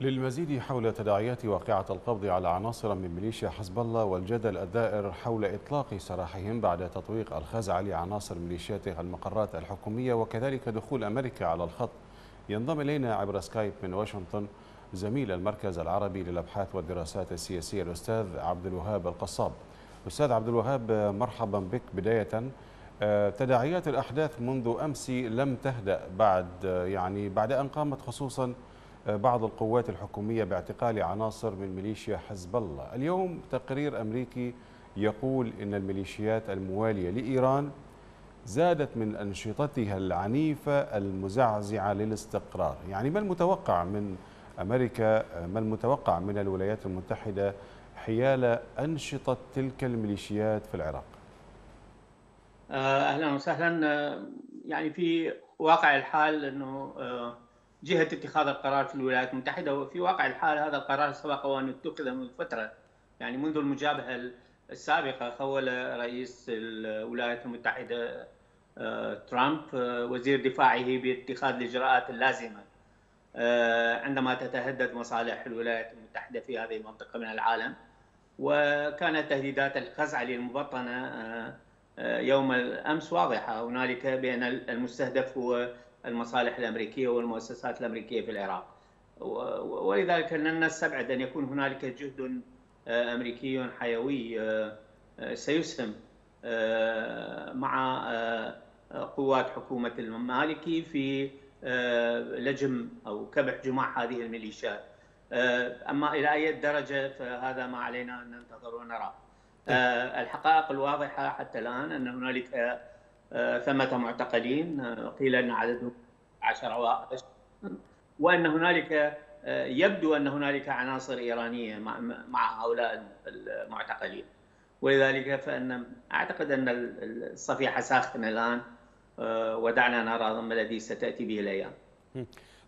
للمزيد حول تداعيات واقعة القبض على عناصر من ميليشيا حزب الله والجدل الدائر حول إطلاق سراحهم بعد تطويق الخزعة لعناصر ميليشيات المقرات الحكومية وكذلك دخول أمريكا على الخط. ينضم إلينا عبر سكايب من واشنطن زميل المركز العربي للأبحاث والدراسات السياسية الأستاذ عبد الوهاب القصاب. أستاذ عبد الوهاب مرحبا بك. بداية آه، تداعيات الأحداث منذ أمس لم تهدأ بعد يعني بعد أن قامت خصوصا بعض القوات الحكومية باعتقال عناصر من ميليشيا حزب الله. اليوم تقرير أمريكي يقول إن الميليشيات الموالية لإيران زادت من أنشطتها العنيفة المزعزعة للاستقرار. يعني ما المتوقع من أمريكا ما المتوقع من الولايات المتحدة حيال أنشطة تلك الميليشيات في العراق؟ آه، أهلا وسهلا. آه، يعني في واقع الحال أنه آه، جهة اتخاذ القرار في الولايات المتحدة وفي واقع الحال هذا القرار سبق وأن اتخذ منذ فترة. يعني منذ المجابهة السابقة خول رئيس الولايات المتحدة آه، ترامب آه، وزير دفاعه باتخاذ الإجراءات اللازمة آه، عندما تتهدد مصالح الولايات المتحدة في هذه المنطقة من العالم. وكانت تهديدات الخزعة المبطنة يوم الأمس واضحة هنالك بأن المستهدف هو المصالح الأمريكية والمؤسسات الأمريكية في العراق. ولذلك لن نستبعد أن يكون هنالك جهد آه، أمريكي حيوي آه، آه، سيسهم مع قوات حكومة المالكي في لجم أو كبح جماح هذه الميليشيات أما إلى أي درجة فهذا ما علينا أن ننتظر ونرى. الحقائق الواضحة حتى الآن أن هنالك ثمة معتقلين آه، قيل أن عددهم عشر وأن هنالك آه، يبدو أن هنالك عناصر إيرانية مع هؤلاء المعتقلين ولذلك فأن أعتقد أن الصفيحة ساخنة الآن ودعنا نرى ما الذي ستأتي به الأيام.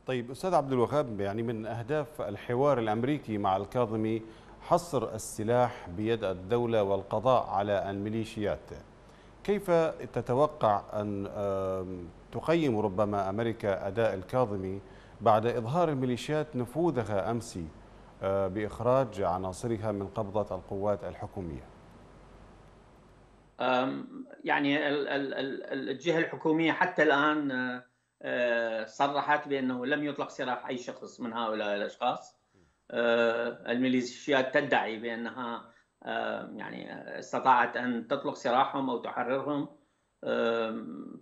طيب أستاذ عبد الوهاب يعني من أهداف الحوار الأمريكي مع الكاظمي حصر السلاح بيد الدولة والقضاء على الميليشيات. كيف تتوقع أن تقيم ربما أمريكا أداء الكاظمي بعد إظهار الميليشيات نفوذها أمس آه، بإخراج عناصرها من قبضة القوات الحكومية؟ يعني الجهة الحكومية حتى الآن آه، صرحت بأنه لم يطلق سراح أي شخص من هؤلاء الأشخاص. آه، الميليشيات تدعي بأنها يعني استطاعت أن تطلق سراحهم أو تحررهم.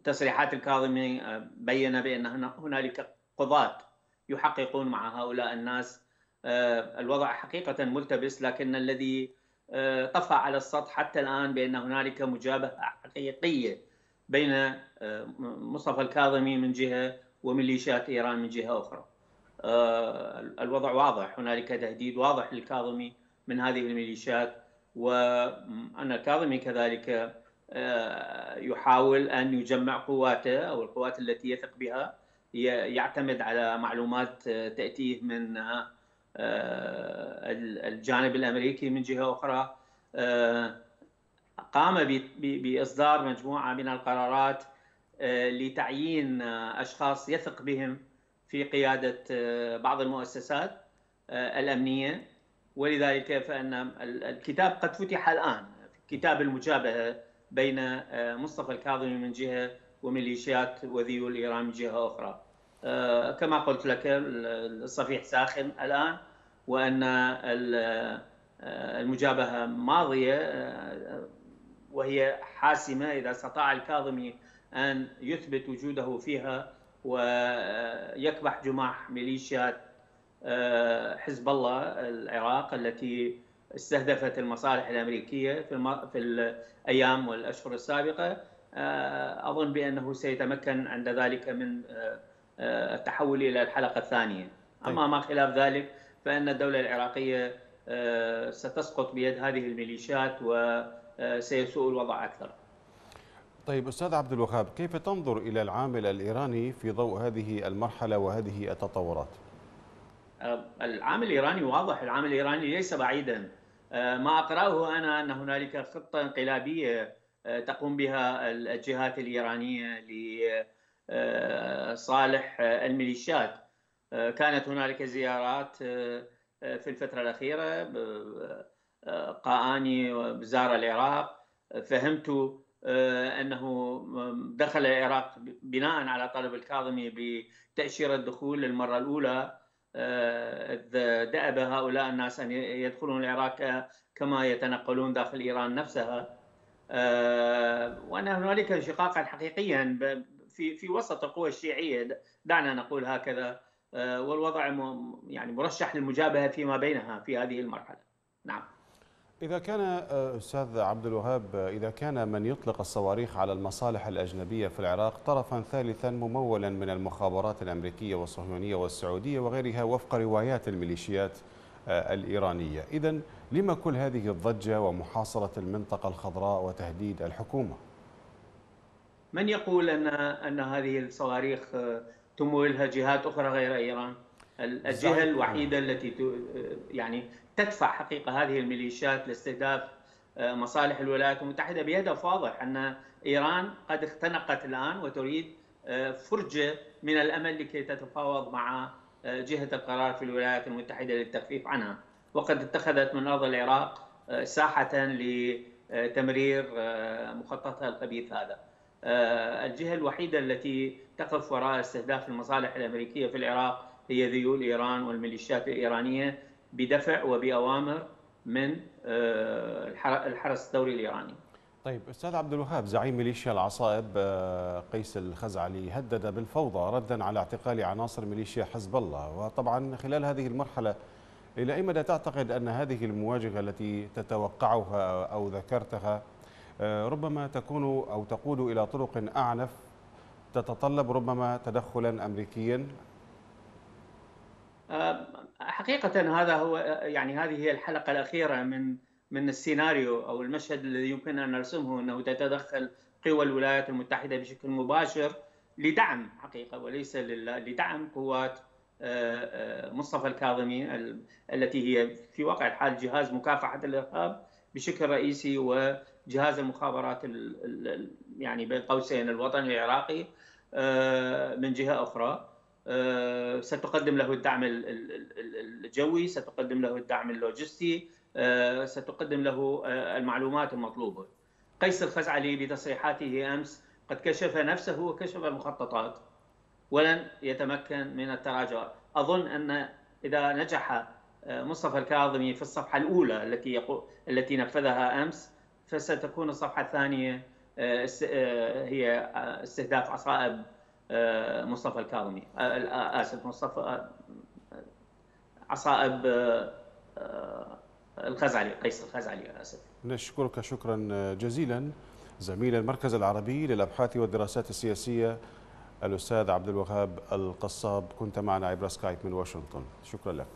تصريحات الكاظمي بين بأن هنالك قضاة يحققون مع هؤلاء الناس. الوضع حقيقة ملتبس لكن الذي طفى على السطح حتى الآن بأن هنالك مجابهة حقيقية بين مصطفى الكاظمي من جهة وميليشيات إيران من جهة أخرى. الوضع واضح هنالك تهديد واضح للكاظمي من هذه الميليشيات. وأن الكاظمي كذلك آه، يحاول أن يجمع قواته أو القوات التي يثق بها. يعتمد على معلومات تأتيه من آه، الجانب الأمريكي من جهة أخرى. آه، قام بإصدار مجموعة من القرارات لتعيين أشخاص يثق بهم في قيادة بعض المؤسسات الأمنية. ولذلك فإن الكتاب قد فتح الآن كتاب المجابهة بين آه، مصطفى الكاظمي من جهة وميليشيات وذيول ايران من جهة أخرى. آه، كما قلت لك الصفيح ساخن الآن وأن آه، المجابهة ماضية وهي حاسمة إذا استطاع الكاظمي أن يثبت وجوده فيها ويكبح جماح ميليشيات حزب الله العراق التي استهدفت المصالح الأمريكية في الم... في الأيام والأشهر السابقة. آه، أظن بأنه سيتمكن عند ذلك من آه، التحول إلى الحلقة الثانية. أما طيب. ما خلاف ذلك فإن الدولة العراقية ستسقط بيد هذه الميليشيات وسيسوء الوضع أكثر. طيب أستاذ عبد الوهاب كيف تنظر إلى العامل الإيراني في ضوء هذه المرحلة وهذه التطورات؟ العامل الايراني واضح العامل الايراني ليس بعيدا. آه، ما اقرأه أنا أن هنالك خطة انقلابية آه، تقوم بها الجهات الإيرانية لصالح الميليشيات. كانت هنالك زيارات في الفترة الأخيرة قاآني وزار العراق. فهمت أنه دخل العراق بناء على طلب الكاظمي بتأشيرة الدخول للمرة الأولى دأب هؤلاء الناس أن يدخلون العراق كما يتنقلون داخل إيران نفسها. وأن هنالك انشقاقا حقيقيا في في وسط القوى الشيعية. دعنا نقول هكذا. والوضع يعني مرشح للمجابهة فيما بينها في هذه المرحلة. نعم. إذا كان أستاذ عبد الوهاب إذا كان من يطلق الصواريخ على المصالح الأجنبية في العراق طرفا ثالثا ممولا من المخابرات الأمريكية والصهيونية والسعودية وغيرها وفق روايات الميليشيات الإيرانية. إذا لما كل هذه الضجة ومحاصرة المنطقة الخضراء وتهديد الحكومة؟ من يقول أن أن هذه الصواريخ تمولها جهات أخرى غير إيران؟ الجهة الوحيدة التي يعني تدفع حقيقة هذه الميليشيات لاستهداف مصالح الولايات المتحدة بهدف واضح أن إيران قد اختنقت الآن وتريد فرجة من الأمل لكي تتفاوض مع جهة القرار في الولايات المتحدة للتخفيف عنها. وقد اتخذت من أرض العراق ساحة لتمرير مخططها الخبيث هذا. الجهة الوحيدة التي تقف وراء استهداف المصالح الأمريكية في العراق هي ذيول إيران والميليشيات الإيرانية بدفع وبأوامر من الحرس الثوري الإيراني. طيب أستاذ عبد الوهاب زعيم ميليشيا العصائب قيس الخزعلي هدد بالفوضى ردا على اعتقال عناصر ميليشيا حزب الله. وطبعا خلال هذه المرحلة إلى أي مدى تعتقد أن هذه المواجهة التي تتوقعها أو ذكرتها ربما تكون أو تقود إلى طرق أعنف تتطلب ربما تدخلا امريكيا؟ حقيقة هذا هو يعني هذه هي الحلقة الأخيرة من من السيناريو أو المشهد الذي يمكن أن نرسمه أنه تتدخل قوى الولايات المتحدة بشكل مباشر لدعم حقيقة وليس لدعم قوات مصطفى الكاظمي التي هي في واقع الحال جهاز مكافحة الإرهاب بشكل رئيسي وجهاز المخابرات يعني بين قوسين الوطني العراقي من جهة أخرى. ستقدم له الدعم الجوي ستقدم له الدعم اللوجستي ستقدم له المعلومات المطلوبة. قيس الخزعلي بتصريحاته أمس قد كشف نفسه وكشف المخططات ولن يتمكن من التراجع. أظن أن إذا نجح مصطفى الكاظمي في الصفحة الأولى التي يقو... التي نفذها أمس فستكون الصفحة الثانية هي استهداف عصائب مصطفى الكاظمي. آسف مصطفى عصائب الخزعلي قيس الخزعلي آسف. نشكرك شكرا جزيلا. زميل المركز العربي للأبحاث والدراسات السياسية الأستاذ عبد الوهاب القصاب. كنت معنا عبر سكايب من واشنطن. شكرا لك.